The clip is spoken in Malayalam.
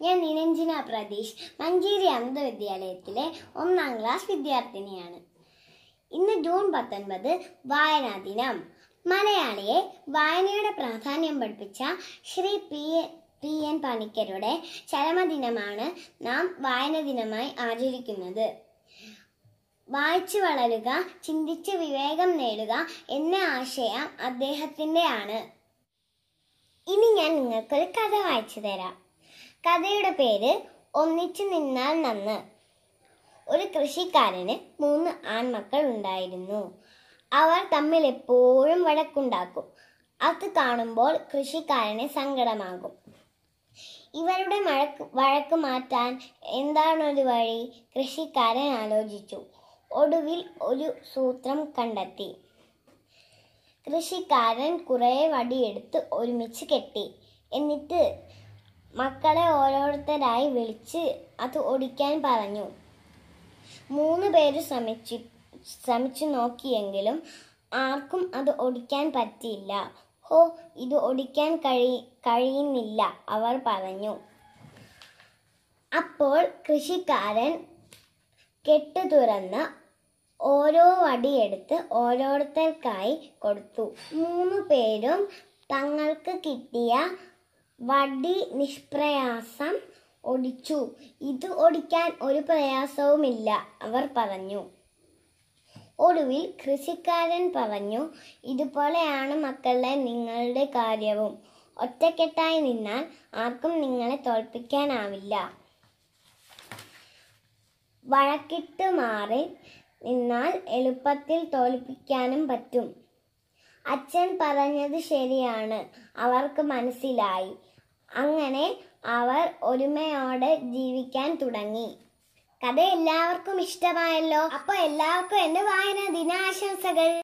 ഞാൻ നിരഞ്ജന പ്രതീഷ് മഞ്ചേരി അന്ധവിദ്യാലയത്തിലെ ഒന്നാം ക്ലാസ് വിദ്യാർത്ഥിനിയാണ്. ഇന്ന് ജൂൺ പത്തൊൻപത് വായനാ ദിനം. മലയാളിയെ വായനയുടെ പ്രാധാന്യം പഠിപ്പിച്ച ശ്രീ പി പി എൻ പണിക്കരുടെ ചരമദിനമാണ് നാം വായന ദിനമായി ആചരിക്കുന്നത്. വായിച്ചു വളരുക ചിന്തിച്ച് വിവേകം നേടുക എന്ന ആശയം അദ്ദേഹത്തിന്റെ ആണ് ഇനി ഞാൻ നിങ്ങൾക്കൊരു കഥ വായിച്ചു തരാം. കഥയുടെ പേര് ഒന്നിച്ചു നിന്നാൽ നന്ന്. ഒരു കൃഷിക്കാരന് മൂന്ന് ആൺമക്കൾ ഉണ്ടായിരുന്നു. അവർ തമ്മിൽ എപ്പോഴും വഴക്കുണ്ടാക്കും. അത് കാണുമ്പോൾ കൃഷിക്കാരന് സങ്കടമാകും. ഇവരുടെ മഴക്ക് വഴക്ക് മാറ്റാൻ എന്താണൊരു വഴി? കൃഷിക്കാരൻ ആലോചിച്ചു. ഒടുവിൽ ഒരു സൂത്രം കണ്ടെത്തി. കൃഷിക്കാരൻ കുറേ വടിയെടുത്ത് ഒരുമിച്ച് കെട്ടി. എന്നിട്ട് മക്കളെ ഓരോരുത്തരായി വിളിച്ച് അത് ഒടിക്കാൻ പറഞ്ഞു. മൂന്ന് പേര് ശ്രമിച്ചു ശ്രമിച്ചു നോക്കിയെങ്കിലും ആർക്കും അത് ഒടിക്കാൻ പറ്റിയില്ല. ഹോ ഇത് ഒടിക്കാൻ കഴി കഴിയുന്നില്ല അവർ പറഞ്ഞു. അപ്പോൾ കൃഷിക്കാരൻ കെട്ട് തുറന്ന് ഓരോ വടിയെടുത്ത് ഓരോരുത്തർക്കായി കൊടുത്തു. മൂന്ന് പേരും തങ്ങൾക്ക് കിട്ടിയ വടി നിഷ്പ്രയാസം ഒടിച്ചു. ഇത് ഒടിക്കാൻ ഒരു പ്രയാസവുമില്ല അവർ പറഞ്ഞു. ഒടുവിൽ കൃഷിക്കാരൻ പറഞ്ഞു ഇതുപോലെയാണ് മക്കളെ നിങ്ങളുടെ കാര്യവും. ഒറ്റക്കെട്ടായി നിന്നാൽ ആർക്കും നിങ്ങളെ തോൽപ്പിക്കാനാവില്ല. വഴക്കിട്ട് മാറി നിന്നാൽ എളുപ്പത്തിൽ തോൽപ്പിക്കാനും പറ്റും. അച്ഛൻ പറഞ്ഞത് ശരിയാണ്. അവർക്ക് മനസ്സിലായി. അങ്ങനെ അവർ ഒരുമയോടെ ജീവിക്കാൻ തുടങ്ങി. കഥ എല്ലാവർക്കും ഇഷ്ടമായല്ലോ? അപ്പൊ എല്ലാവർക്കും എന്റെ വായന ദിനാശംസകൾ.